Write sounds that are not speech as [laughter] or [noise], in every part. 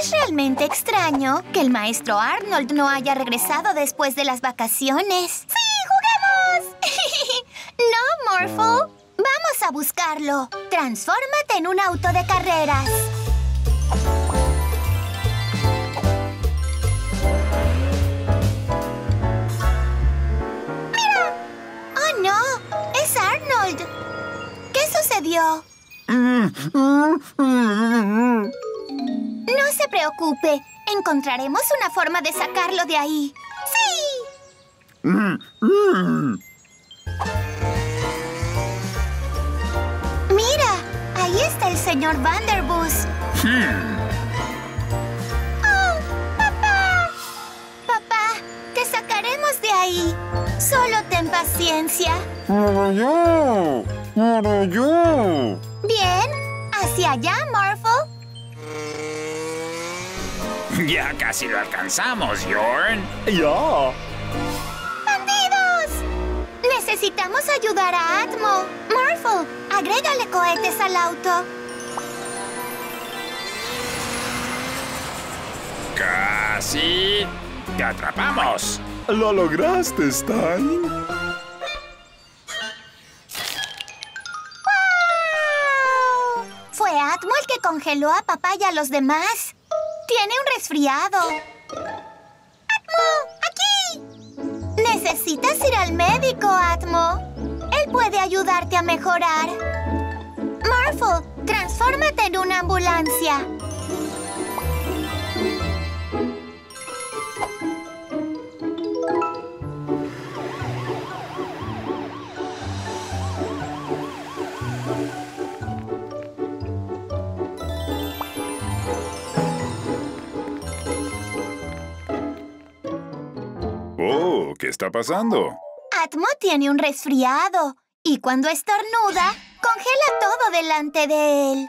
Es realmente extraño que el maestro Arnold no haya regresado después de las vacaciones. ¡Sí, juguemos! [laughs] no, Morphle. Vamos a buscarlo. Transfórmate en un auto de carreras. ¡Mira! ¡Oh, no! ¡Es Arnold! ¿Qué sucedió? No se preocupe. Encontraremos una forma de sacarlo de ahí. ¡Sí! Mira, ahí está el señor Vanderbus. ¡Oh, papá! Papá, te sacaremos de ahí. Solo ten paciencia. ¡Para yo! Bien, hacia allá, Morphle. Ya casi lo alcanzamos, Jorn. ¡Ya! ¡Bandidos! Necesitamos ayudar a Atmo. Morphle, agrégale cohetes al auto. Casi. Te atrapamos. ¡Lo lograste, Stein! Congeló a papá y a los demás. Tiene un resfriado. ¡Atmo! ¡Aquí! Necesitas ir al médico, Atmo. Él puede ayudarte a mejorar. Morphle, transfórmate en una ambulancia. ¿Qué está pasando? Atmo tiene un resfriado y cuando estornuda, congela todo delante de él.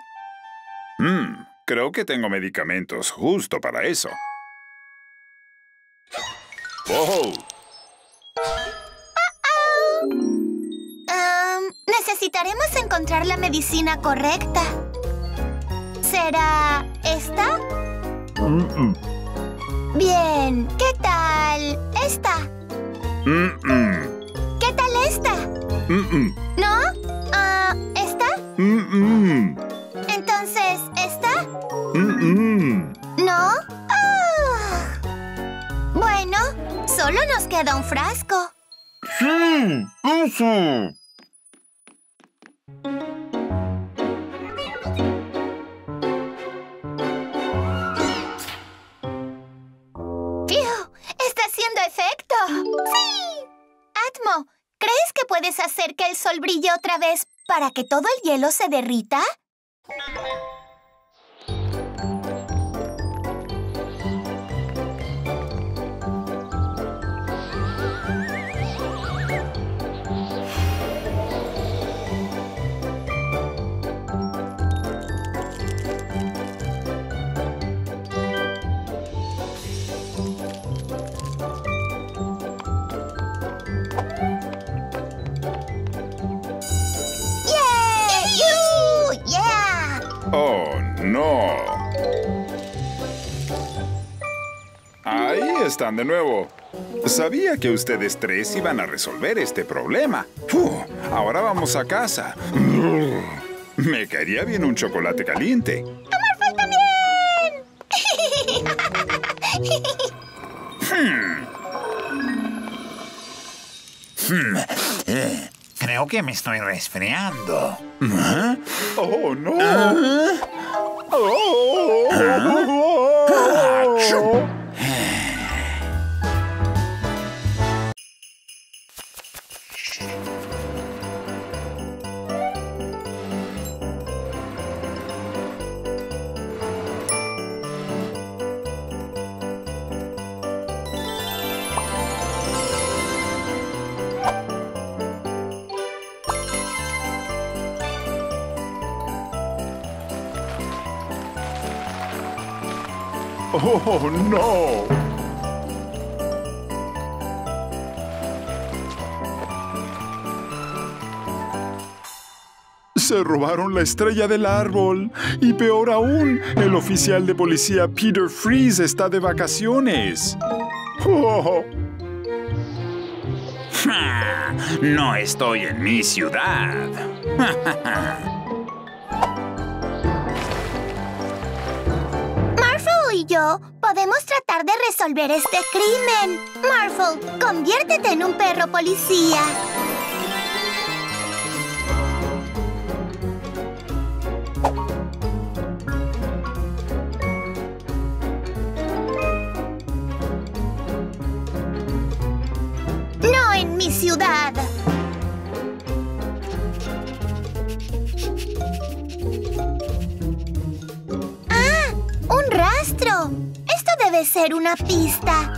Hmm, creo que tengo medicamentos justo para eso. ¡Oh! Am, necesitaremos encontrar la medicina correcta. ¿Será esta? Mm, mm, Bien, ¿qué tal esta? Mm, mm, ¿Qué tal esta? mm, ¿No? Ah, ¿Esta? Entonces, ¿esta? ¿No? Ah. Bueno, solo nos queda un frasco. ¡Sí! ¡Eso! Puedes hacer que el sol brille otra vez para que todo el hielo se derrita? Están de nuevo. Sabía que ustedes tres iban a resolver este problema. Uf, ahora vamos a casa. [laughs] Me caería bien un chocolate caliente. ¡Morphle también! Creo que me estoy resfriando. ¡Oh, no! Achú. ¡Oh, no! Se robaron la estrella del árbol. Y peor aún, el oficial de policía Peter Freeze está de vacaciones. Oh. [laughs] No estoy en mi ciudad. [laughs] podemos tratar de resolver este crimen. Marvel, conviértete en un perro policía. Una pista.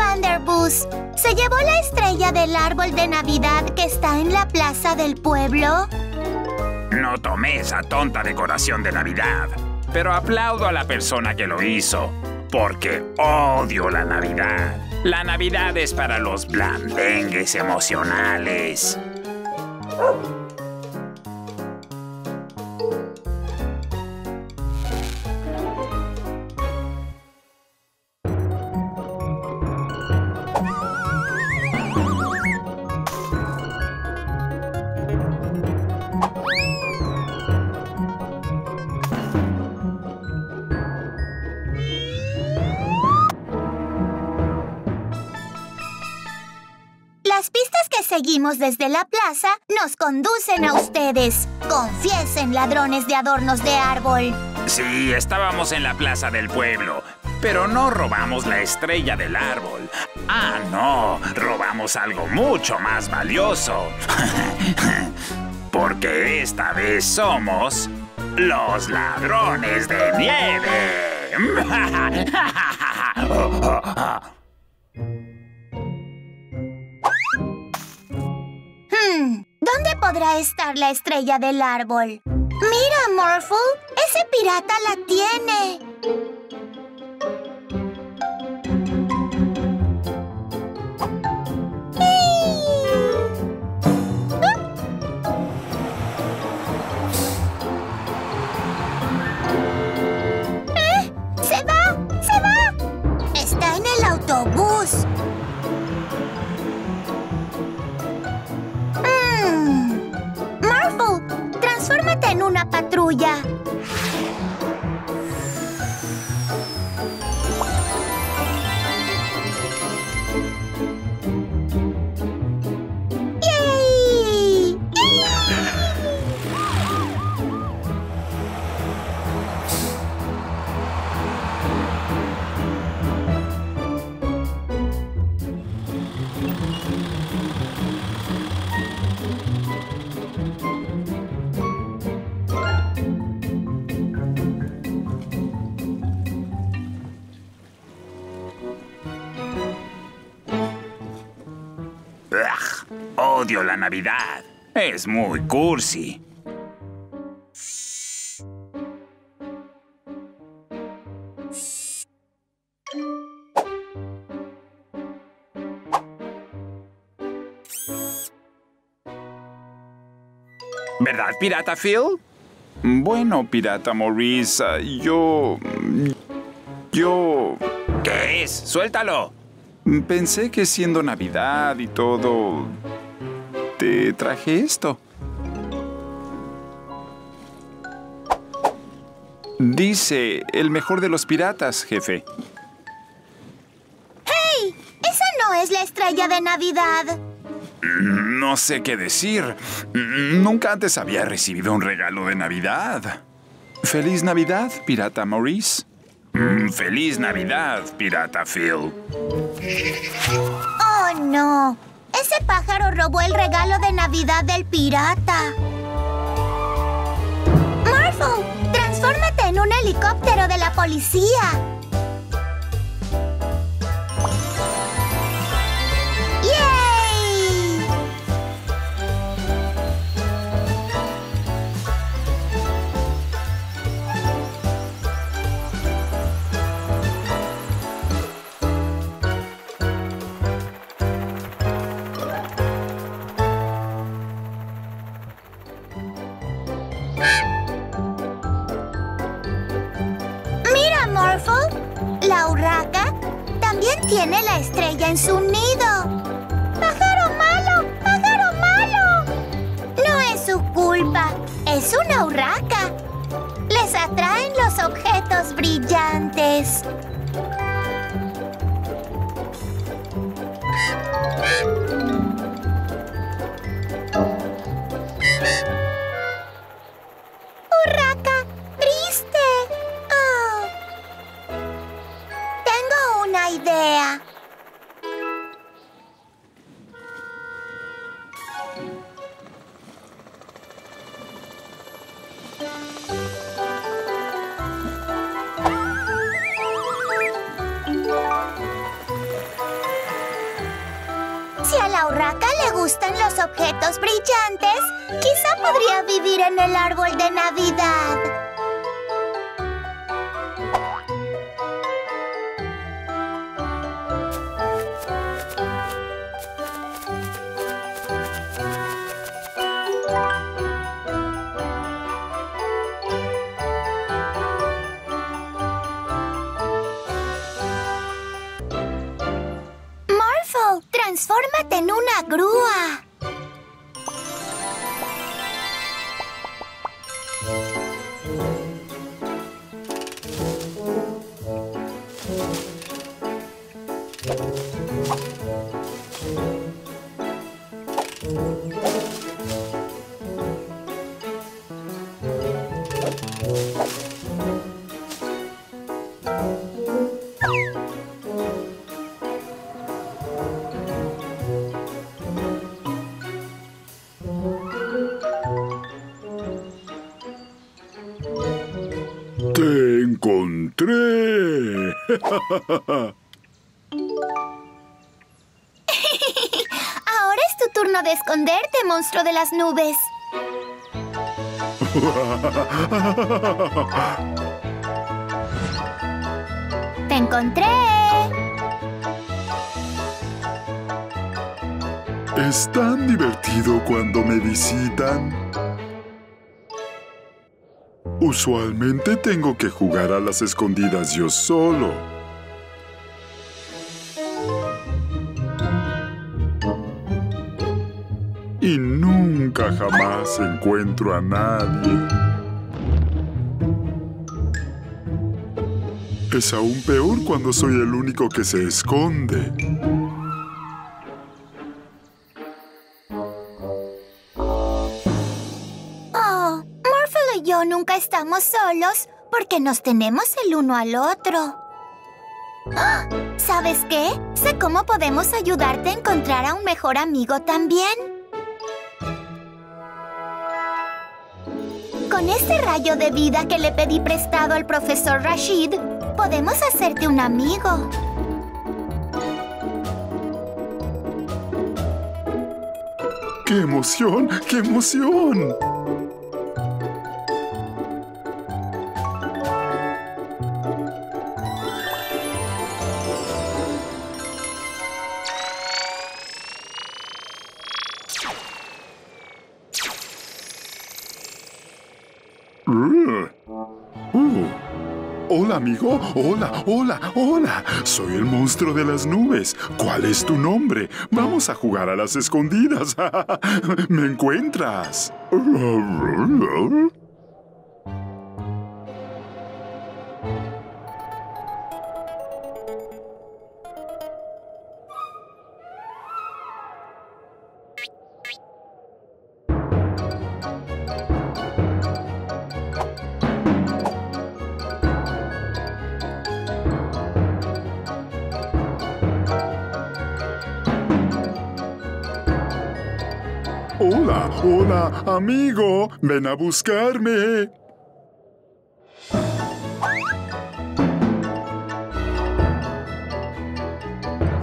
Vanderbus, ¿se llevó la estrella del árbol de Navidad que está en la plaza del pueblo? No tomé esa tonta decoración de Navidad, pero aplaudo a la persona que lo hizo, porque odio la Navidad. La Navidad es para los blandengues emocionales. Las pistas que seguimos desde la plaza nos conducen a ustedes. Confiesen, ladrones de adornos de árbol. Sí, estábamos en la plaza del pueblo, pero no robamos la estrella del árbol. Ah, no, robamos algo mucho más valioso. [laughs] Porque esta vez somos los ladrones de nieve. [laughs] [laughs] ¿dónde podrá estar la estrella del árbol? Mira, Morphle, ese pirata la tiene. Una patrulla. Navidad. Es muy cursi. ¿Verdad, Pirata Phil? Bueno, pirata Maurice, yo... Yo... ¿Qué es? Suéltalo. Pensé que siendo Navidad y todo... Te traje esto. Dice, el mejor de los piratas, jefe. ¡Hey! Esa no es la estrella de Navidad. No sé qué decir. Nunca antes había recibido un regalo de Navidad. Feliz Navidad, pirata Maurice. Mm, Feliz Navidad, Pirata Phil. ¡Oh, no! Ese pájaro robó el regalo de Navidad del pirata. Marvel, transforma en un helicóptero de la policía. Tiene la estrella en su nido. ¡Pájaro malo! ¡Pájaro malo! No es su culpa. Es una urraca. Transfórmate en una grúa. Ahora es tu turno de esconderte, monstruo de las nubes. Te encontré. Es tan divertido cuando me visitan. Usualmente tengo que jugar a las escondidas yo solo. Encuentro a nadie. Es aún peor cuando soy el único que se esconde. Oh, Morphle y yo nunca estamos solos porque nos tenemos el uno al otro. ¡Ah! ¿Sabes qué? Sé cómo podemos ayudarte a encontrar a un mejor amigo también. Con este rayo de vida que le pedí prestado al profesor Rashid, podemos hacerte un amigo. ¡Qué emoción! ¡Qué emoción! Uh. Uh. Hola, amigo. Hola, hola, hola. Soy el monstruo de las nubes. ¿Cuál es tu nombre? Vamos a jugar a las escondidas. [laughs] ¿Me encuentras? amigo, ven a buscarme.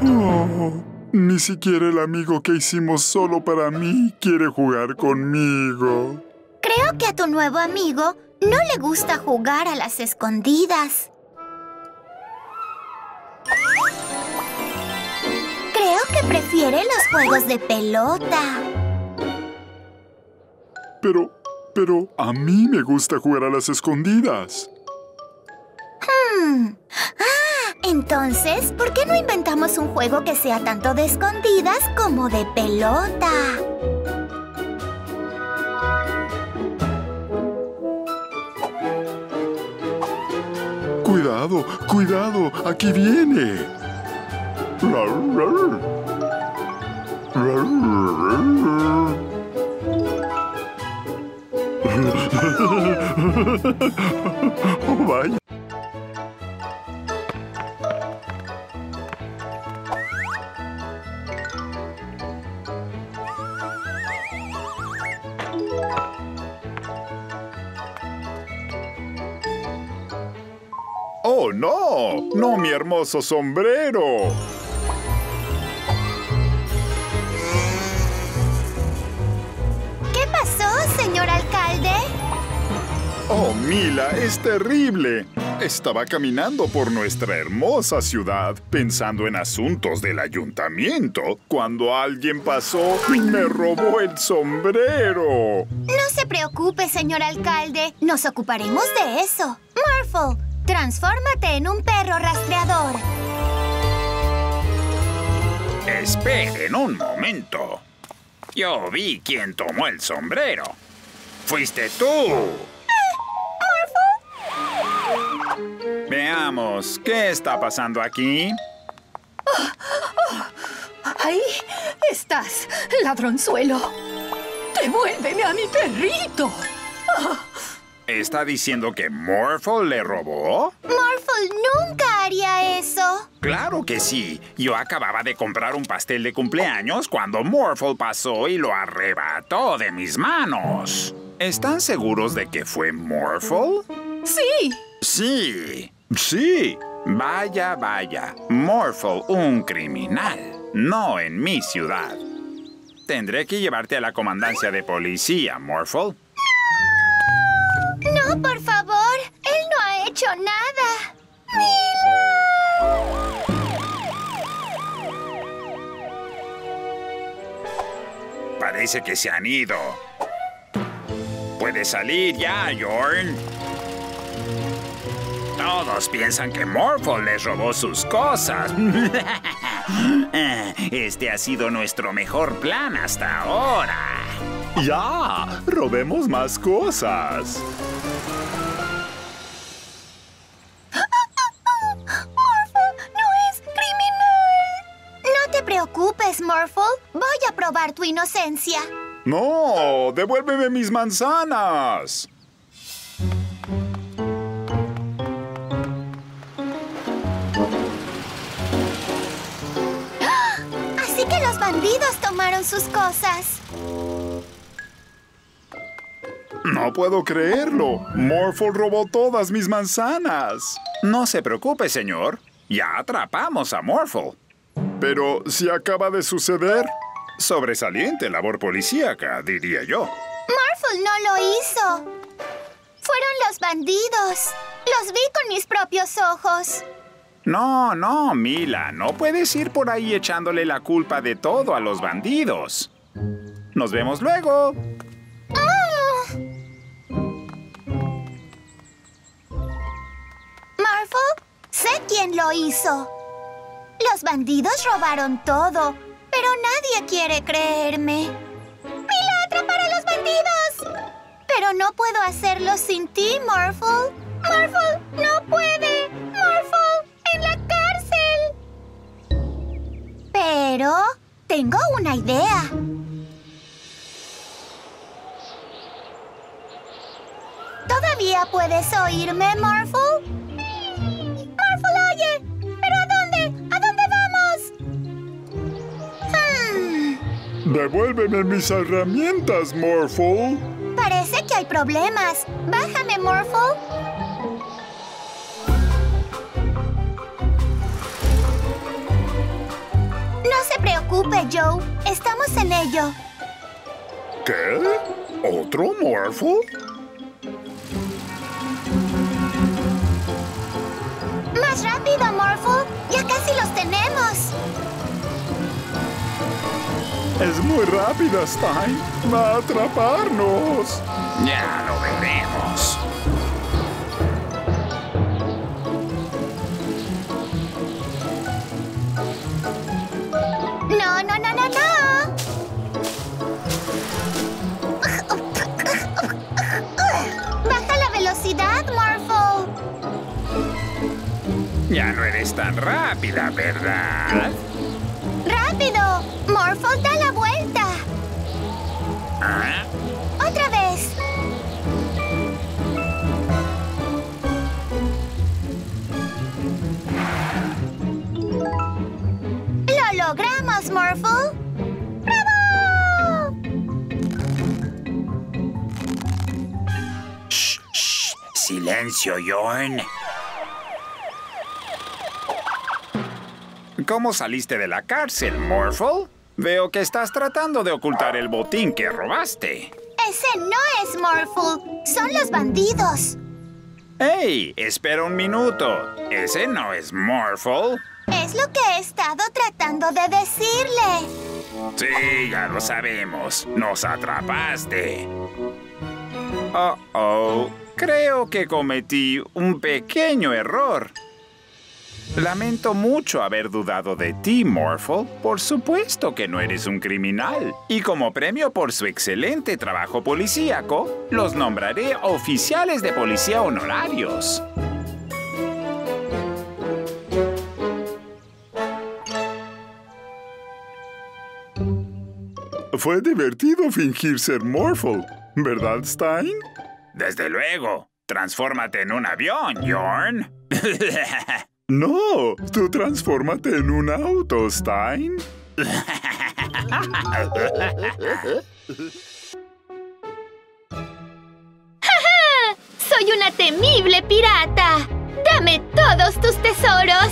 Oh, ni siquiera el amigo que hicimos solo para mí quiere jugar conmigo. Creo que a tu nuevo amigo no le gusta jugar a las escondidas. Creo que prefiere los juegos de pelota. Pero, pero a mí me gusta jugar a las escondidas. Hmm. Ah, entonces, ¿por qué no inventamos un juego que sea tanto de escondidas como de pelota? Cuidado, cuidado, aquí viene. Oh. ¡Oh, no! ¡No, mi hermoso sombrero! ¡Oh, Mila, es terrible! Estaba caminando por nuestra hermosa ciudad pensando en asuntos del ayuntamiento cuando alguien pasó y me robó el sombrero. No se preocupe, señor alcalde. Nos ocuparemos de eso. Morphle, transfórmate en un perro rastreador. Esperen un momento. Yo vi quién tomó el sombrero. ¡Fuiste tú! Veamos, ¿qué está pasando aquí? Ahí estás, ladronzuelo. Devuélveme a mi perrito. ¿Está diciendo que Morphle le robó? Morphle nunca haría eso. Claro que sí. Yo acababa de comprar un pastel de cumpleaños cuando Morphle pasó y lo arrebató de mis manos. ¿Están seguros de que fue Morphle? Sí, Sí. Sí. Vaya, vaya. Morphle, un criminal. No en mi ciudad. Tendré que llevarte a la comandancia de policía, Morphle. No, por favor. Él no ha hecho nada. Parece que se han ido. Puedes salir ya, Jorn. Todos piensan que Morphle les robó sus cosas. [laughs] Este ha sido nuestro mejor plan hasta ahora. ¡Ya! ¡Robemos más cosas! Morphle no es criminal. No te preocupes, Morphle. Voy a probar tu inocencia. ¡No! ¡Devuélveme mis manzanas! Bandidos tomaron sus cosas. No puedo creerlo. Morphle robó todas mis manzanas. No se preocupe, señor. Ya atrapamos a Morphle. Pero si acaba de suceder. Sobresaliente labor policíaca, diría yo. Morphle no lo hizo. Fueron los bandidos. Los vi con mis propios ojos. No, no, Mila, no puedes ir por ahí echándole la culpa de todo a los bandidos. Nos vemos luego. Ah. Sé quién lo hizo. Los bandidos robaron todo, pero nadie quiere creerme. ¡Mila, atrapar a los bandidos! Pero no puedo hacerlo sin ti, Morphle. Morphle, no puede. Pero tengo una idea. ¿Todavía puedes oírme, Morphle? Morphle, oye. ¿Pero a dónde? ¿A dónde vamos? Hmm, Devuélveme mis herramientas, Morphle. parece que hay problemas. Bájame, Morphle. Preocupe, Joe. Estamos en ello. ¿Qué? ¿Otro Morphle? ¡Más rápido, Morphle! ¡Ya casi los tenemos! Es muy rápida, Stein. Va a atraparnos. Ya lo veremos. Eres tan rápida, ¿verdad? ¡Rápido! ¡Morphle da la vuelta! ¿Ah? ¡Otra vez! ¡Lo logramos, Morphle! ¡Bravo! Shh, shh. Silencio, Jorn. ¿Cómo saliste de la cárcel, Morphle? Veo que estás tratando de ocultar el botín que robaste. Ese no es Morphle. Son los bandidos. ¡Ey! Espera un minuto. Ese no es Morphle. Es lo que he estado tratando de decirle. Sí, ya lo sabemos. Nos atrapaste. Oh, oh. Creo que cometí un pequeño error. Lamento mucho haber dudado de ti, Morphle. Por supuesto que no eres un criminal. Y como premio por su excelente trabajo policíaco, los nombraré oficiales de policía honorarios. Fue divertido fingir ser Morphle, ¿verdad, Stein? Desde luego. Transfórmate en un avión, Jorn. [laughs] No, tú transfórmate en un auto, Stein. [laughs] ¡Soy una temible pirata! ¡Dame todos tus tesoros!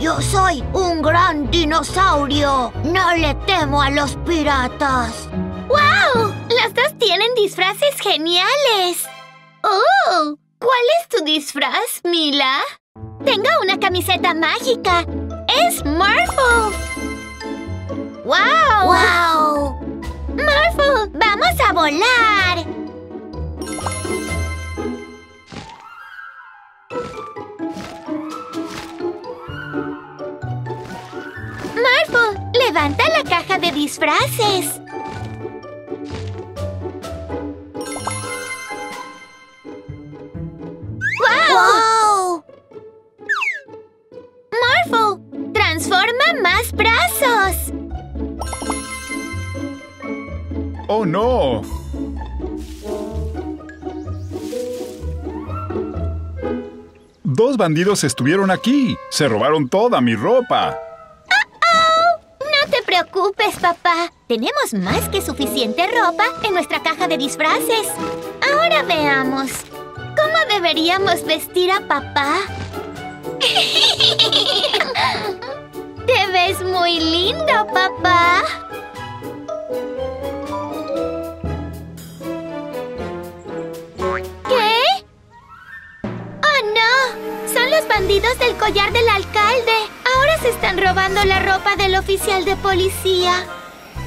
Yo soy un gran dinosaurio. No le temo a los piratas. ¡Wow! Las dos tienen disfraces geniales. ¡Oh! ¿Cuál es tu disfraz, Mila? Tengo una camiseta mágica. ¡Es Morphle! ¡Wow! ¡Wow! ¡Morphle! ¡Vamos a volar! Morphle, levanta la caja de disfraces. ¡Wow! ¡Wow! Transforma más brazos. ¡Oh, no! Dos bandidos estuvieron aquí. Se robaron toda mi ropa. No te preocupes, papá. Tenemos más que suficiente ropa en nuestra caja de disfraces. Ahora veamos. ¿Cómo deberíamos vestir a papá? [laughs] Te ves muy lindo, papá. ¿Qué? ¡Oh, no! Son los bandidos del collar del alcalde. Ahora se están robando la ropa del oficial de policía.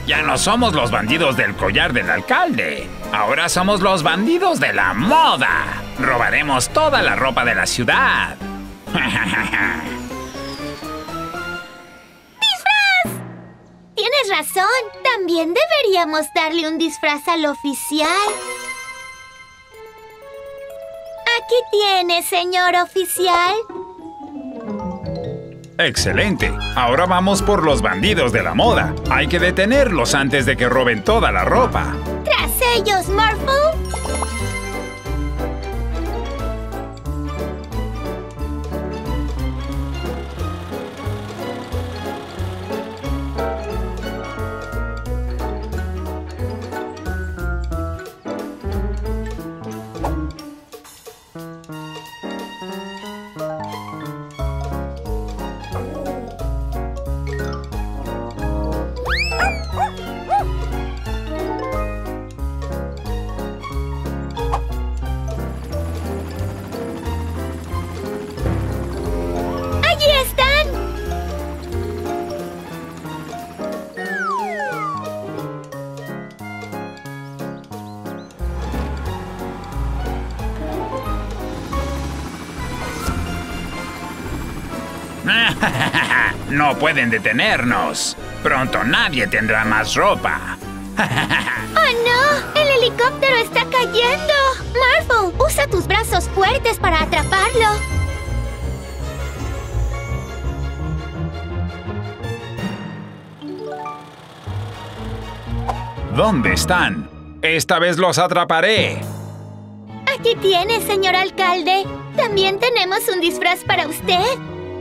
Ya no somos los bandidos del collar del alcalde. Ahora somos los bandidos de la moda. Robaremos toda la ropa de la ciudad. [laughs] Tienes razón. También deberíamos darle un disfraz al oficial. Aquí tiene, señor oficial. Excelente. Ahora vamos por los bandidos de la moda. Hay que detenerlos antes de que roben toda la ropa. Tras ellos, Morphle. No pueden detenernos. Pronto nadie tendrá más ropa. [laughs] ¡Oh, no! ¡El helicóptero está cayendo! Marvel, usa tus brazos fuertes para atraparlo. ¿Dónde están? Esta vez los atraparé. Aquí tiene, señor alcalde. También tenemos un disfraz para usted.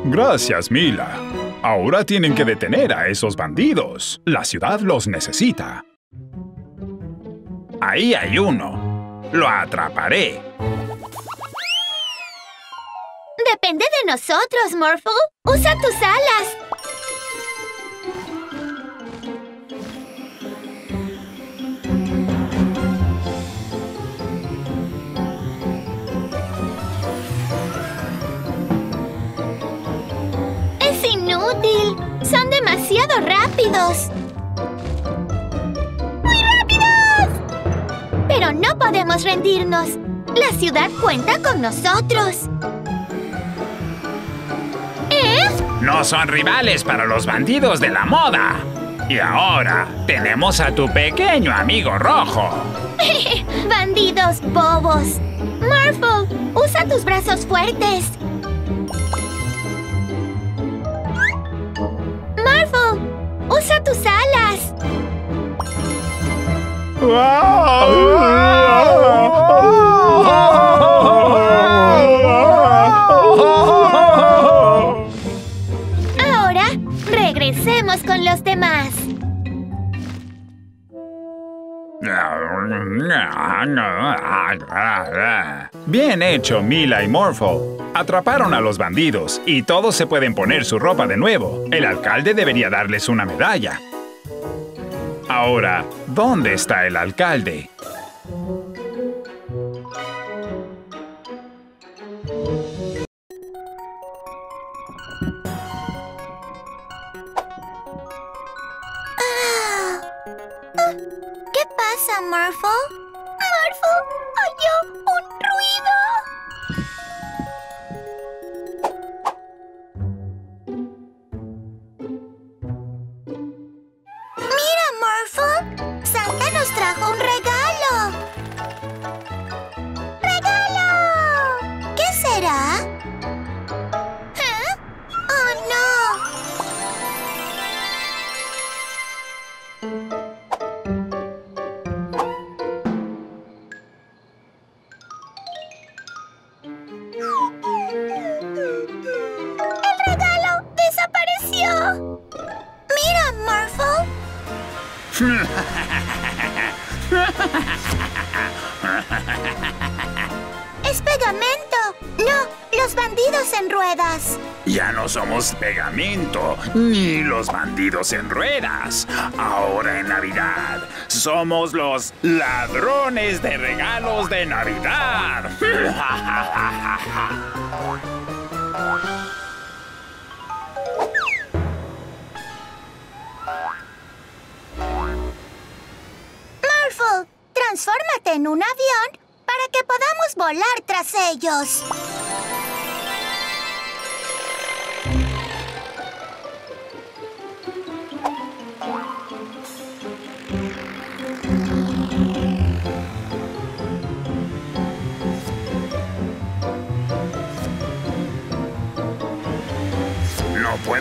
Gracias, Mila. Ahora tienen que detener a esos bandidos. La ciudad los necesita. Ahí hay uno. Lo atraparé. Depende de nosotros, Morphle. Usa tus alas. Inútil. Son demasiado rápidos. ¡Muy rápidos! Pero no podemos rendirnos. La ciudad cuenta con nosotros. ¿Eh? No son rivales para los bandidos de la moda. Y ahora tenemos a tu pequeño amigo rojo. [laughs] Bandidos bobos. Marvel, usa tus brazos fuertes. Marvel, usa tus alas. Ahora, regresemos con los demás. Bien hecho, Mila y Morphle. Atraparon a los bandidos y todos se pueden poner su ropa de nuevo. El alcalde debería darles una medalla. Ahora, ¿dónde está el alcalde? ¿Qué pasa, Morphle? Morphle, oyó un ruido. Morphle. Santa nos trajo un los bandidos en ruedas. Ahora en Navidad somos los ladrones de regalos de Navidad. [laughs]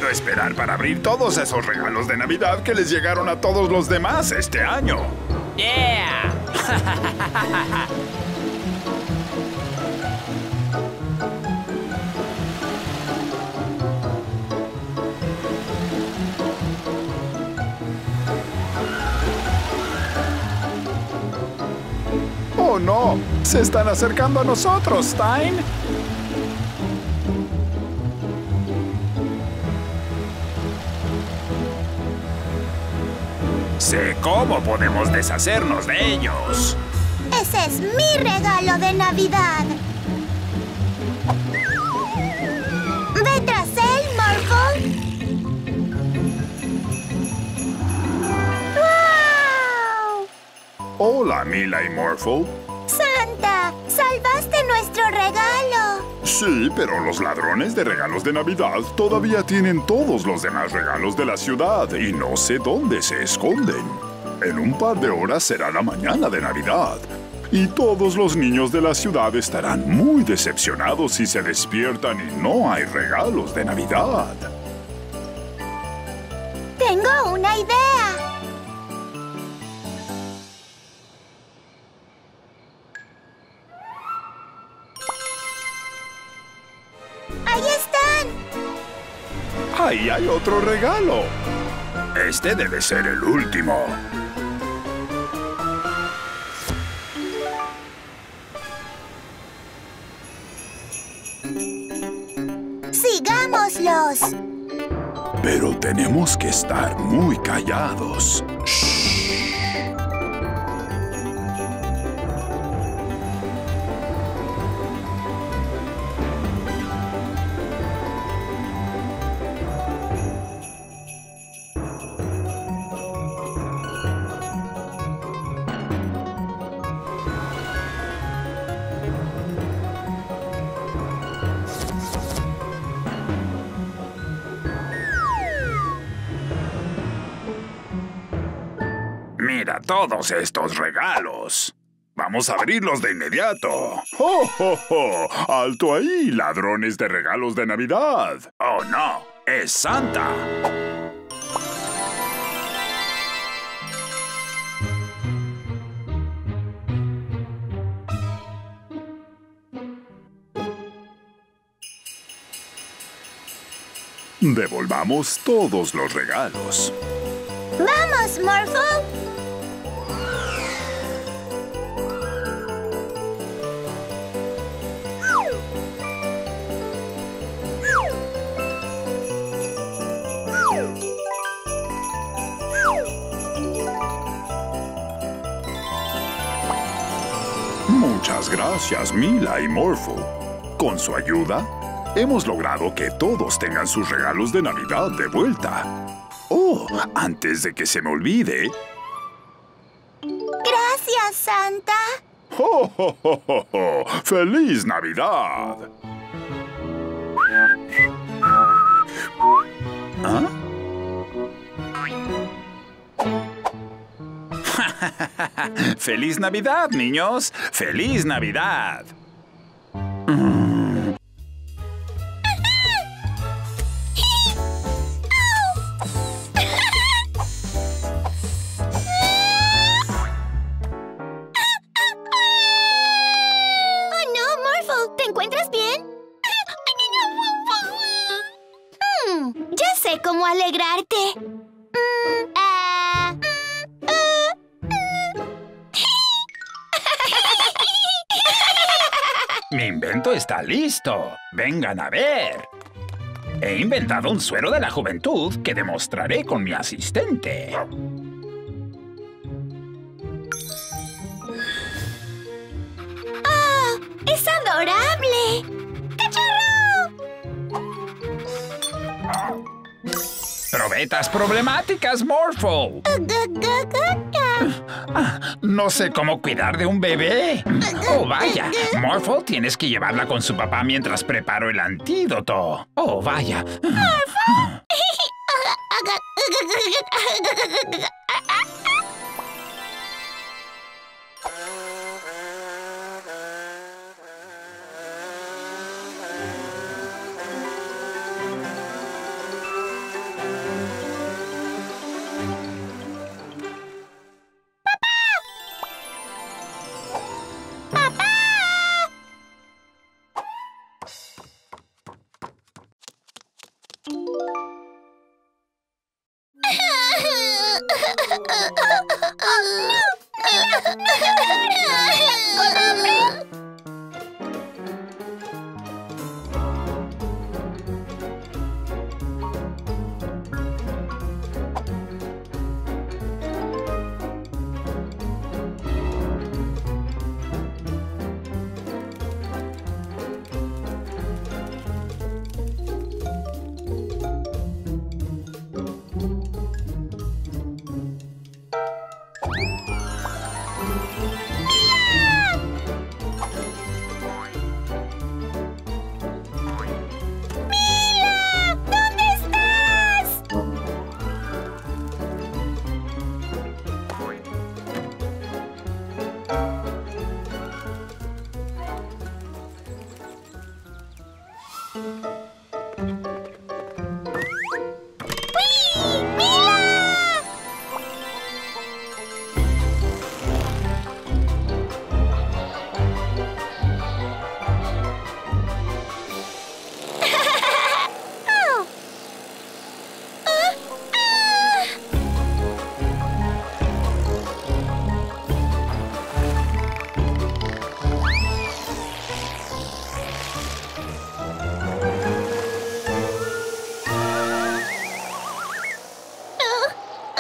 puedo esperar para abrir todos esos regalos de Navidad que les llegaron a todos los demás este año. ¡Yeah! ¡Oh, no! ¡Se están acercando a nosotros, Stein! Sé cómo podemos deshacernos de ellos. Ese es mi regalo de Navidad. Ve tras él, Morphle. ¡Wow! Hola, Mila y Morphle. Sí, pero los ladrones de regalos de Navidad todavía tienen todos los demás regalos de la ciudad y no sé dónde se esconden. En un par de horas será la mañana de Navidad. Y todos los niños de la ciudad estarán muy decepcionados si se despiertan y no hay regalos de Navidad. Tengo una idea. Ahí hay otro regalo. Este debe ser el último. ¡Sigámoslos! Pero tenemos que estar muy callados. Mira todos estos regalos. Vamos a abrirlos de inmediato. ¡Oh, oh, oh! ¡Alto ahí, ladrones de regalos de Navidad! Oh, no. Es Santa. Devolvamos todos los regalos. ¡Vamos, Morphle! Muchas gracias, Mila y Morphle. Con su ayuda, hemos logrado que todos tengan sus regalos de Navidad de vuelta. Oh, antes de que se me olvide, Gracias, Santa. [laughs] ¡Oh, oh, oh, oh, oh! ¡Feliz Navidad! ¿Ah? [laughs] ¡Feliz Navidad, niños! ¡Feliz Navidad! Listo. Vengan a ver. He inventado un suero de la juventud que demostraré con mi asistente. ¡Oh! ¡Es adorable! ¡Cachorro! Probetas problemáticas, No sé cómo cuidar de un bebé. Oh, vaya. Morphle, tienes que llevarla con su papá mientras preparo el antídoto. Oh, vaya.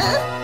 Ah,